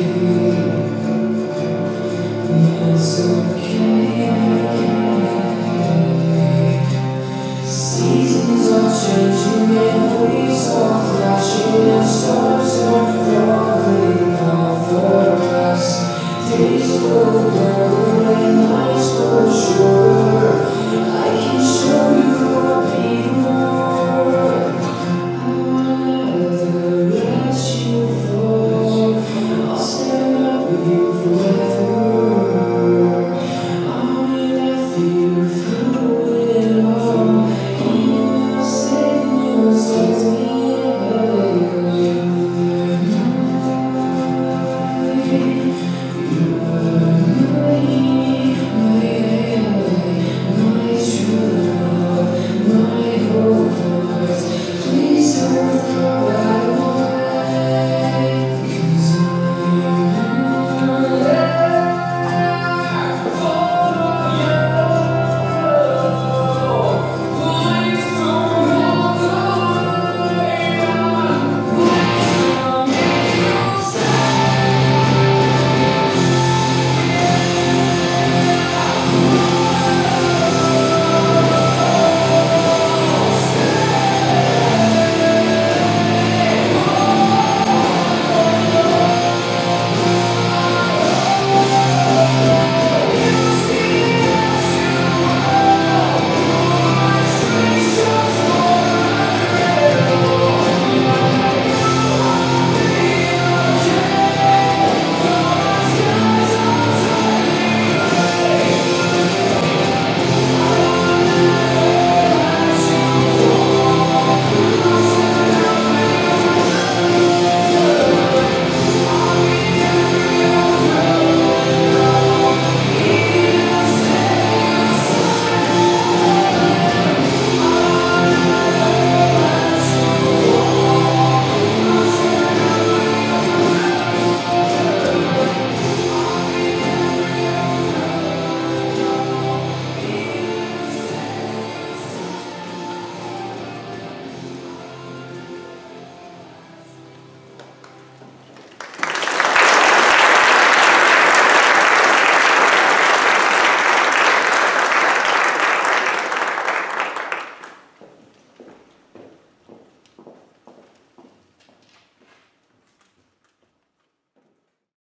It's.